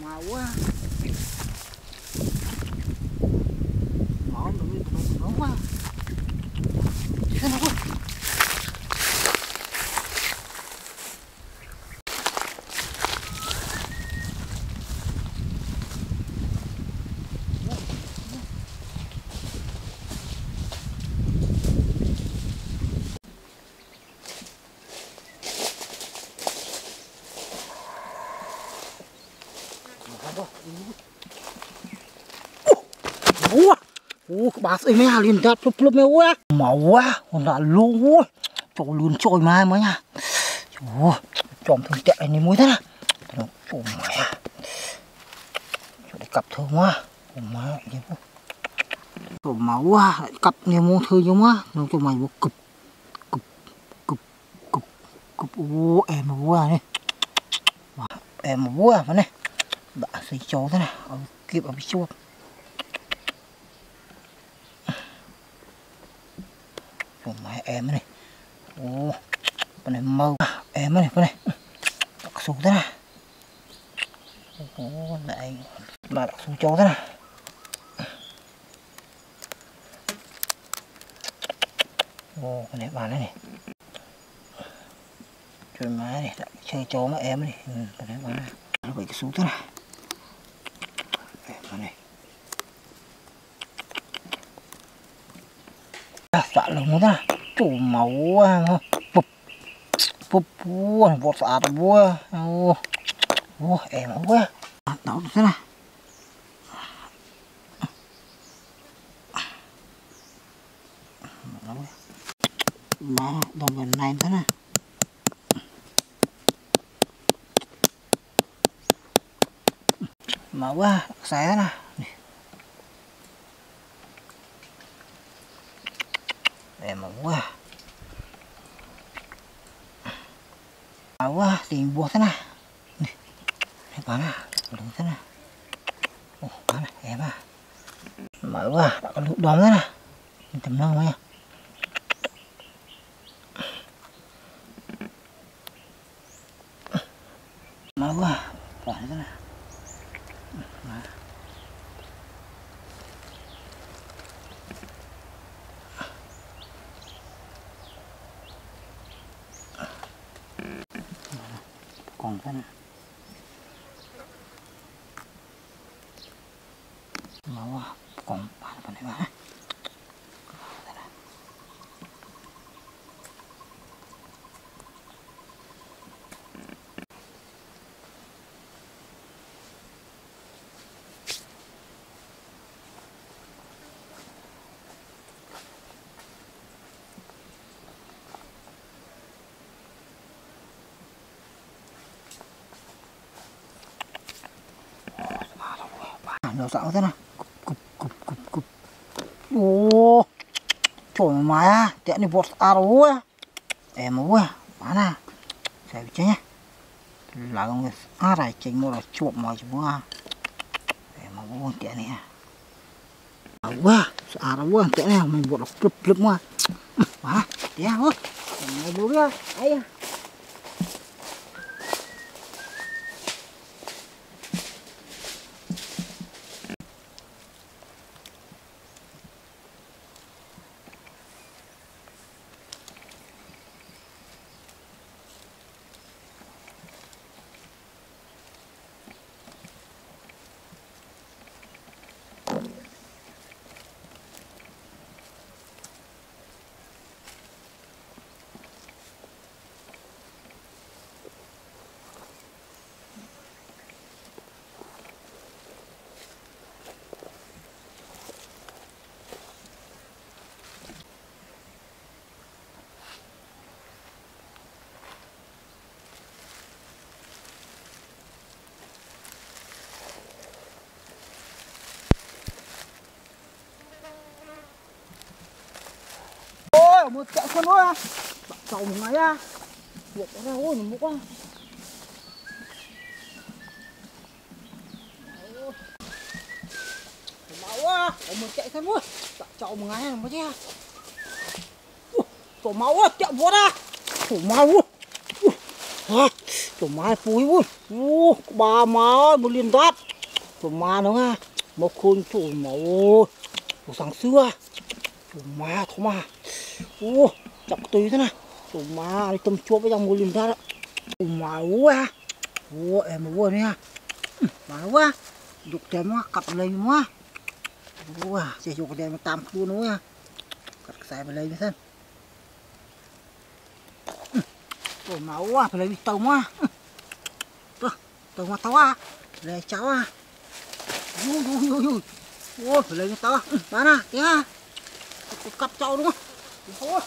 màu quá. Ngõ nó nó quá Thế nào quá Ủa, ủa, bà ấy mẹ liền đặt plop plop mẹ quá. Máu quá, còn là lô quá. chỗ luôn trôi mai mới nha. Ủa, chòm thường tệ này mới thế nè Nó chòm mẹ. Trời cặp thơm quá. Chòm má lại vậy quá. Chòm máu quá, lại cặp nhiều môn thơ giống quá. Nó cho mày một cụp, cụp, cụp, cụp, cụp. Ủa, em mà quá này. Em mà quá mà này. Bạn xây cho thế này ờ, Kiếp ở bị chuột. Ủa, em này. Ồ Bên này mâu à, Em này bên này. Đặt xuống thế nào Ồ này, mà đặt xuống chỗ thế nào Ồ bên này bà này này. Chơi má này Đặt chơi chó mà em này. Ừ, Bên này bà này. Nó bị cái xuống thế nào Em này dạ lồng ra. Chủ máu à, quá bụp bụp bùa bọt sạt bùa ô ô em máu quá. Đó thế này mà đồng gần này thế này mà quá, xé thế này em mà quá. À quá, tiền bùa thế nào em bán à đúng thế nào ồ bán này em à mở quá đã có lụt đóm thế nào mình tầm nông nha. Mở quá bỏ thế nào này còn cái này máu à còn bạn bạn này bạn nó rõ thế nào? Cục cục cục cục ô trời mà tiện đi bột à đâu á em ơi quá bán à xem chứ nhá. Là con người à này chính mua là chuột mà chứ mua em mà buồn tiện này. À quá à đâu quá tiện này, mình bột là plúp plúp mua quá tiện quá. Em bố biết. Ấy ôi một chạy con ôi à chậu một ngày à buộc nó ra ôi một quá. Máu à một chạy con ôi chậu một ngày một chứ tổ máu à, chạy vô ra. Tổ máu tổ máu phúi ui bà máu một liên toát chỗ máu nó à một khôn chỗ máu, ô sáng xưa. Chỗ máu thôi mà ô chọc tùy thế này. Chỗ má, đi tâm chua với dòng ngồi liền ra đó. Chỗ má ô à ô em mà ô nè ừ, má quá. Dục thêm quá cặp lên quá. Ô à sẽ dục thêm tam khu nữa nha. Cặp xài vào lên như thế chỗ má ô à phải lấy tôm quá. Ừ. Tôm quá tao à lấy cháu à ui ui ui ui. Ui phải lấy tao à ừ, bán à tiếng à cặp cháu đúng không? Ôi